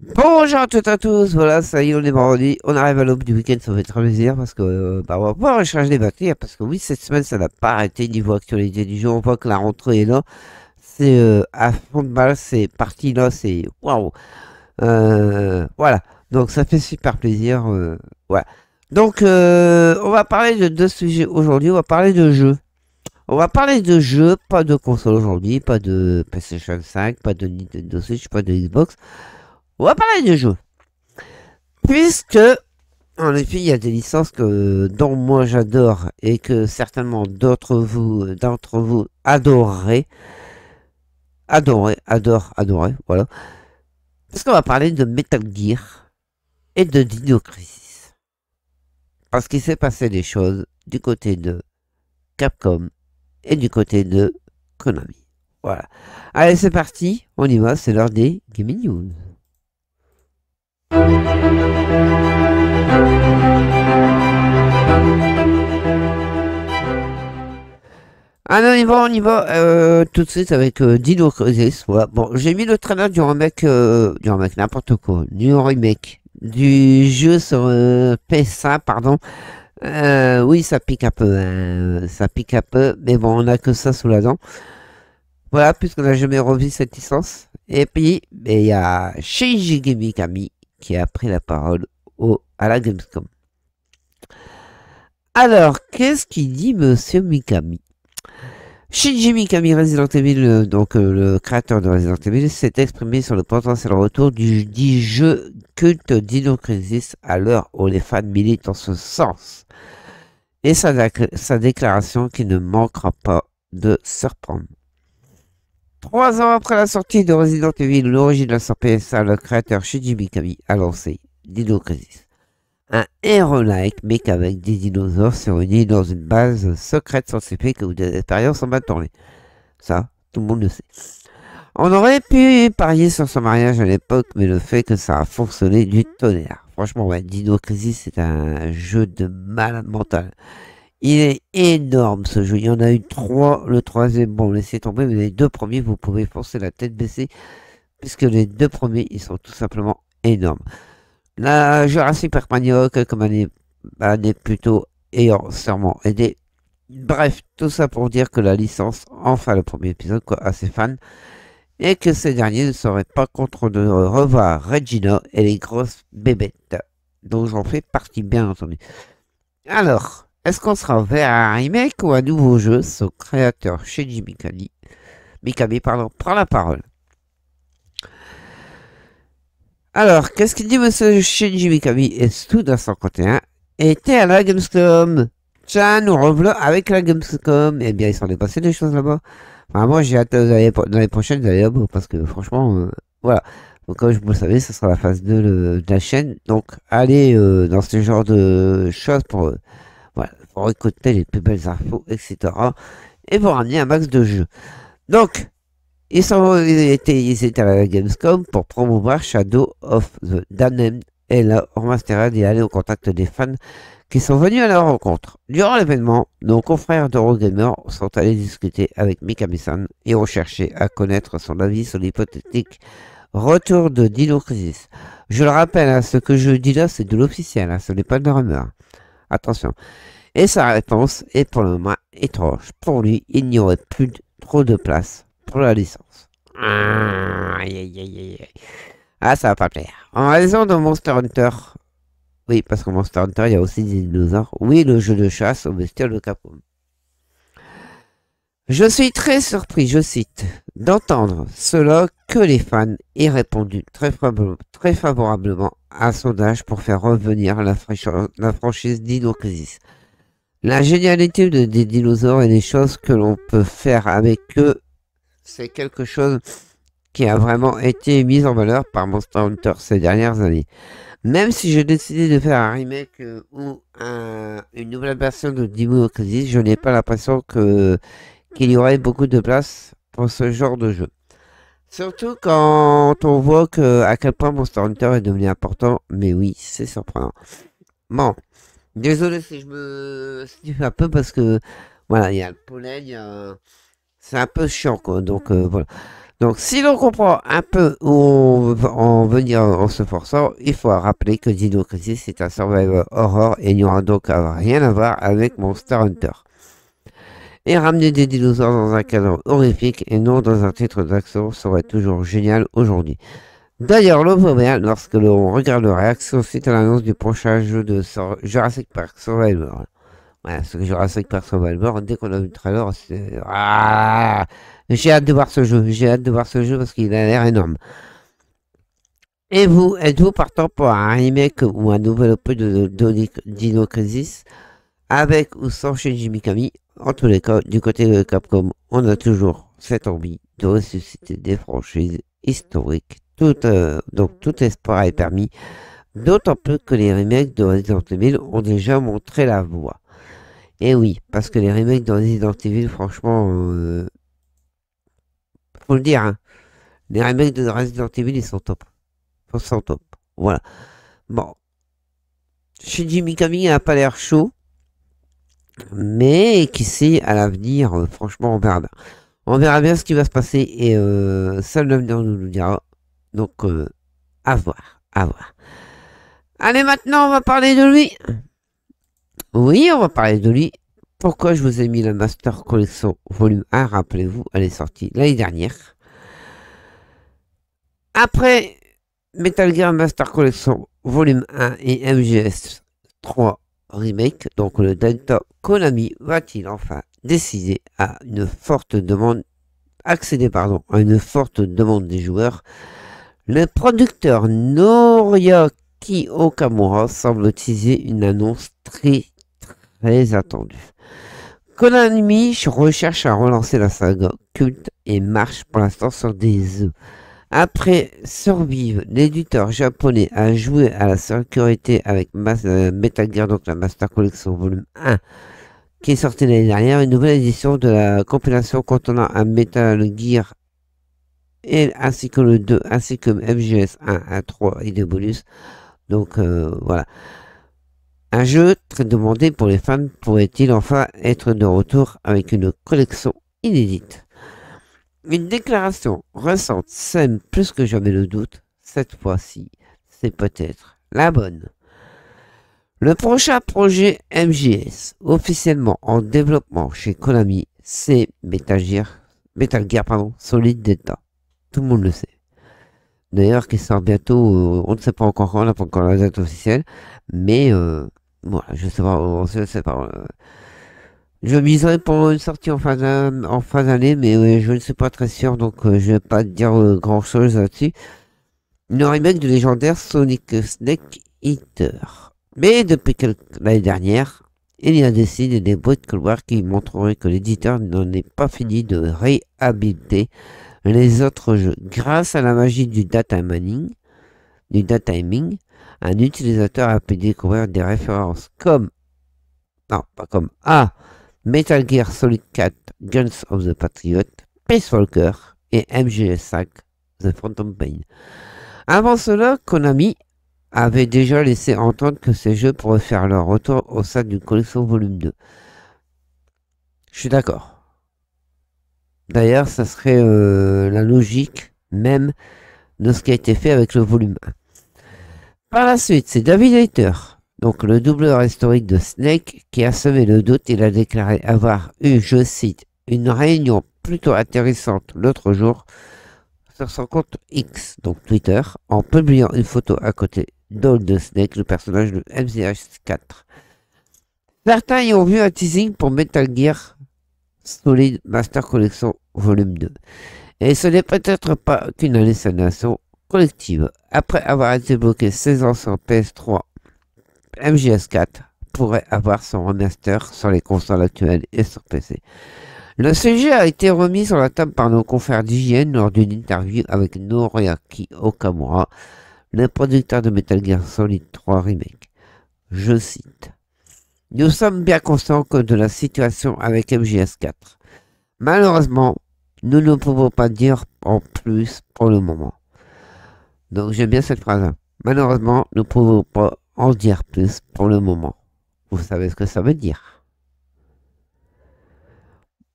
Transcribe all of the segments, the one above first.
Bonjour à toutes et à tous, voilà, ça y est, on est vendredi, on arrive à l'aube du week-end, ça fait très plaisir parce que, euh, bah, on va pouvoir recharger les batteries, parce que oui, cette semaine, ça n'a pas arrêté niveau actualité du jour, on voit que la rentrée est là, c'est euh, à fond de balle, c'est parti là, c'est waouh, euh, voilà, donc ça fait super plaisir, voilà. Donc, on va parler de deux sujets aujourd'hui, on va parler de jeux. On va parler de jeux, pas de console aujourd'hui, pas de PlayStation 5, pas de Nintendo Switch, pas de Xbox. On va parler de jeux. Puisque, en effet, il y a des licences que, dont moi j'adore et que certainement d'autres vous, d'entre vous adoreraient. Adorer, adore, adorer, voilà. Parce qu'on va parler de Metal Gear et de Dino Crisis. Parce qu'il s'est passé des choses du côté de Capcom et du côté de Konami. Voilà. Allez, c'est parti, on y va, c'est l'heure des Gaming News. Ah non, on y va, on y va tout de suite avec euh, Dino Crisis. Bon, j'ai mis le trailer du remake, euh, du remake, n'importe quoi, du remake, du jeu sur euh, PS1, pardon. Oui, ça pique un peu, hein, ça pique un peu, mais bon, on a que ça sous la dent. Voilà, puisqu'on n'a jamais revu cette licence. Et puis, il y a Shinji Mikami qui a pris la parole à la Gamescom. Alors, qu'est-ce qu'il dit, monsieur Mikami? Shinji Mikami Resident Evil, euh, donc euh, le créateur de Resident Evil, s'est exprimé sur le potentiel retour du dit jeu culte Dino Crisis à l'heure où les fans militent en ce sens. Et sa déclaration qui ne manquera pas de surprendre. Trois ans après la sortie de Resident Evil, l'origine sur PSA, le créateur Shinji Mikami a lancé Dino Crisis. Un héros-like, mais qu'avec des dinosaures sur une île dans une base secrète scientifique ou des expériences en tournée. Ça, tout le monde le sait. On aurait pu parier sur son mariage à l'époque, mais le fait que ça a fonctionné du tonnerre. Franchement, ouais, Dino Crisis, c'est un jeu de malade mental. Il est énorme ce jeu. Il y en a eu trois. Le troisième, bon, laissez tomber, mais les deux premiers, vous pouvez foncer la tête baissée, puisque les deux premiers, ils sont tout simplement énormes. La Jurassic Park comme est, elle est plutôt ayant sûrement aidé. Bref, tout ça pour dire que la licence, enfin le premier épisode, quoi, à ses fans, et que ces derniers ne seraient pas contre de revoir Regina et les grosses bébêtes, dont j'en fais partie, bien entendu. Alors, est-ce qu'on sera vers un remake ou un nouveau jeu Son créateur Shinji Mikami, Mikami pardon, prend la parole. Alors, qu'est-ce qu'il dit monsieur Shinji Mikami et Studa 151 était à la Gamescom Tiens, nous revenons avec la Gamescom. Eh bien, il s'en est passé des choses là-bas. Enfin, moi, j'ai hâte d'aller- dans les prochaines là-bas parce que franchement, euh, voilà. Donc, comme vous le savez, ce sera la phase 2 de, la chaîne. Donc, allez euh, dans ce genre de choses pour, euh, pour les plus belles infos, etc. Et pour ramener un max de jeux. Donc, ils, sont, ils, étaient, à la Gamescom pour promouvoir Shadow of the Damned et la remastered et aller au contact des fans qui sont venus à leur rencontre. Durant l'événement, nos confrères d'Eurogamer sont allés discuter avec Mikami-san et ont cherché à connaître son avis sur l'hypothétique retour de Dino Crisis. Je le rappelle, hein, ce que je dis là, c'est de l'officiel, hein, ce n'est pas de rumeur. Attention. Et sa réponse est pour le moment étrange. Pour lui, il n'y aurait plus trop de place pour la licence. Ah, aïe, aïe, aïe. Ah, ça va pas plaire. En raison de Monster Hunter, oui, parce que Monster Hunter, il y a aussi des dinosaures. Oui, le jeu de chasse au bestiole de Capcom. Je suis très surpris, je cite, d'entendre cela que les fans aient répondu très, favor- très favorablement à un sondage pour faire revenir la, la franchise Dino Crisis. La génialité de- des dinosaures et des choses que l'on peut faire avec eux, c'est quelque chose qui a vraiment été mis en valeur par Monster Hunter ces dernières années. Même si j'ai décidé de faire un remake euh, ou un- une nouvelle version de Dino Crisis, je n'ai pas l'impression que qu'il y aurait beaucoup de place pour ce genre de jeu. Surtout quand on voit que à quel point Monster Hunter est devenu important, mais oui, c'est surprenant. Bon, désolé si je me sniffe un peu parce que voilà, il y a le pollen, a... c'est un peu chiant quoi, donc euh, voilà. Donc, si l'on comprend un peu où on veut en venir en se forçant, il faut rappeler que Dino Crisis est un survival horror et n'y aura donc rien à voir avec Monster Hunter. Et ramener des dinosaures dans un cadre horrifique et non dans un titre d'action serait toujours génial aujourd'hui. D'ailleurs, le bien lorsque l'on regarde la réaction suite à l'annonce du prochain jeu de Jurassic Park Survivor. Ouais, ce Jurassic Park Survivor, dès qu'on a vu le trailer, c'est... Ah j'ai hâte de voir ce jeu. J'ai hâte de voir ce jeu parce qu'il a l'air énorme. Et vous, êtes-vous partant pour un remake ou un nouvel opus de, Dino Crisis? Avec ou sans Shinji Mikami En tous les cas, du côté de Capcom, on a toujours cette envie de ressusciter des franchises historiques. Tout, euh, donc tout espoir est permis, d'autant plus que les remakes de Resident Evil ont déjà montré la voie. Et oui, parce que les remakes de Resident Evil, franchement, euh, faut le dire, hein. les remakes de Resident Evil, ils sont top. Ils sont top. Voilà. Bon. Shinji Mikami n'a pas l'air chaud. Mais qui sait, à l'avenir, euh, franchement, on verra bien. On verra bien ce qui va se passer et euh, l'avenir nous le dira. Donc, euh, à voir, à voir. Allez, maintenant, on va parler de lui. Oui, on va parler de lui. Pourquoi je vous ai mis la Master Collection volume 1 Rappelez-vous, elle est sortie l'année dernière. Après Metal Gear Master Collection volume 1 et MGS 3 Remake, donc le Delta Konami va-t-il enfin décider à une forte demande, accéder pardon, à une forte demande des joueurs Le producteur Noriaki Okamura semble utiliser une annonce très très attendue. Konami recherche à relancer la saga culte et marche pour l'instant sur des œufs. Après Survive, l'éditeur japonais a joué à la sécurité avec euh, Metal Gear, donc la Master Collection Volume 1, qui est sortie l'année dernière, une nouvelle édition de la compilation contenant un Metal Gear et, ainsi que le 2, ainsi que MGS 1, 1, 3 et des bonus. Donc euh, voilà. Un jeu très demandé pour les fans pourrait-il enfin être de retour avec une collection inédite? Une déclaration récente sème plus que jamais le doute. Cette fois-ci, c'est peut-être la bonne. Le prochain projet MGS, officiellement en développement chez Konami, c'est Metal Gear, Metal Gear pardon, Solid Delta. Tout le monde le sait. D'ailleurs, qui sort bientôt, euh, on ne sait pas encore quand, on n'a pas encore la date officielle, mais euh, voilà, je sais pas, je sais pas. Euh. Je miserais pour une sortie en fin d'année, mais je ne suis pas très sûr, donc je vais pas dire grand chose là-dessus. Une remake de légendaire Sonic Snake Eater. Mais depuis l'année dernière, il y a des signes et des bruits de couloir qui montreraient que l'éditeur n'en est pas fini de réhabiliter les autres jeux. Grâce à la magie du data mining, du data timing, un utilisateur a pu découvrir des références comme, non, pas comme, à Metal Gear Solid 4, Guns of the Patriot, Space Walker et MGS5, The Phantom Pain. Avant cela, Konami avait déjà laissé entendre que ces jeux pourraient faire leur retour au sein d'une collection volume 2. Je suis d'accord. D'ailleurs, ça serait euh, la logique même de ce qui a été fait avec le volume 1. Par la suite, c'est David Hayter, donc le doubleur historique de Snake, qui a semé le doute. Il a déclaré avoir eu, je cite, une réunion plutôt intéressante l'autre jour sur son compte X, donc Twitter, en publiant une photo à côté d'Old Snake, le personnage de MCH4. Certains y ont vu un teasing pour Metal Gear Solid Master Collection Volume 2. Et ce n'est peut-être pas qu'une hallucination collective. Après avoir été bloqué 16 ans sur PS3, MGS4 pourrait avoir son remaster sur les consoles actuelles et sur PC. Le sujet a été remis sur la table par nos confrères d'hygiène lors d'une interview avec Noriaki Okamura, le producteur de Metal Gear Solid 3 Remake. Je cite. Nous sommes bien conscients que de la situation avec MGS4. Malheureusement, nous ne pouvons pas dire en plus pour le moment. Donc j'aime bien cette phrase. Malheureusement, nous ne pouvons pas en dire plus pour le moment. Vous savez ce que ça veut dire.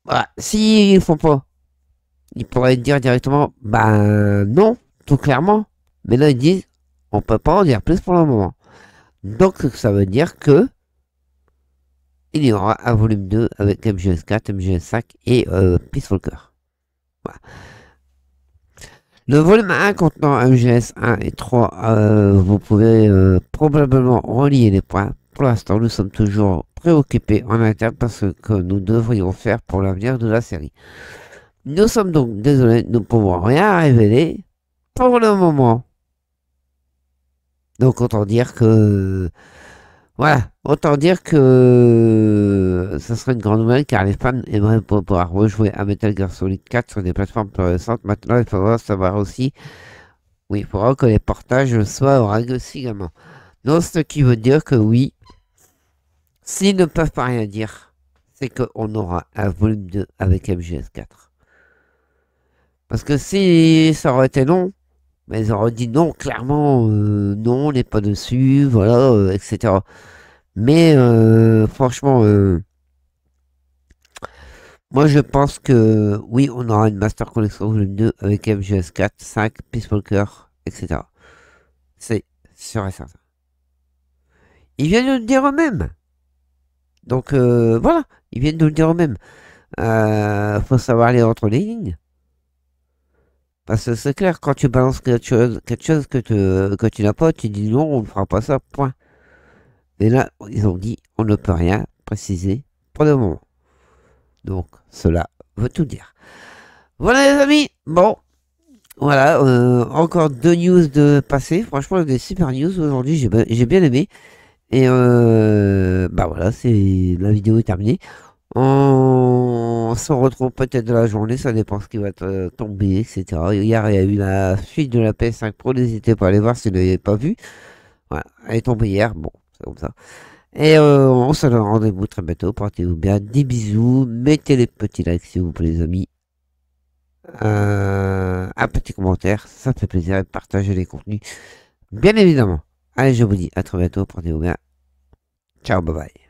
Voilà. S'ils ne font pas, ils pourraient dire directement, ben non, tout clairement. Mais là, ils disent, on peut pas en dire plus pour le moment. Donc, ça veut dire que il y aura un volume 2 avec MGS4, MGS5 et euh, Peace Walker. Le volume 1 contenant MGS 1 et 3, euh, vous pouvez euh, probablement relier les points. Pour l'instant, nous sommes toujours préoccupés en interne parce que, que nous devrions faire pour l'avenir de la série. Nous sommes donc désolés, nous ne pouvons rien révéler pour le moment. Donc autant dire que voilà, autant dire que ça serait une grande nouvelle car les fans aimeraient pouvoir rejouer à Metal Gear Solid 4 sur des plateformes plus récentes. Maintenant, il faudra savoir aussi, oui, il faudra que les portages soient au règles également. Donc, ce qui veut dire que oui, s'ils ne peuvent pas rien dire, c'est qu'on aura un volume 2 avec MGS4. Parce que si ça aurait été long, mais ils auraient dit non, clairement, euh, non, on n'est pas dessus, voilà, euh, etc. Mais euh, franchement, moi je pense que oui, on aura une Master Collection Volume 2 avec MGS4, 5, Peace Walker, etc. C'est sûr et certain. Ils viennent de le dire eux-mêmes. Donc voilà, ils viennent de le dire eux-mêmes. faut savoir aller entre les lignes. Parce que c'est clair, quand tu balances quelque chose, que tu n'as pas, tu dis non, on ne fera pas ça, point. Et là, ils ont dit, on ne peut rien préciser pour le moment. Donc, cela veut tout dire. Voilà les amis, bon, voilà, euh, encore deux news de passé. Franchement, des super news aujourd'hui, j'ai bien aimé. Et euh, bah voilà, c'est la vidéo est terminée. On se retrouve peut-être dans la journée, ça dépend ce qui va tomber, etc. Hier, il y a eu la suite de la PS5 Pro, n'hésitez pas à aller voir si vous ne l'avez pas vu. Voilà, elle est tombée hier, bon, c'est comme ça. Et euh, on se donne rendez-vous très bientôt, portez-vous bien, des bisous, mettez les petits likes s'il vous plaît les amis. Euh, un petit commentaire, ça fait plaisir, et partagez les contenus, bien évidemment. Allez, je vous dis à très bientôt, portez-vous bien. Ciao, bye bye.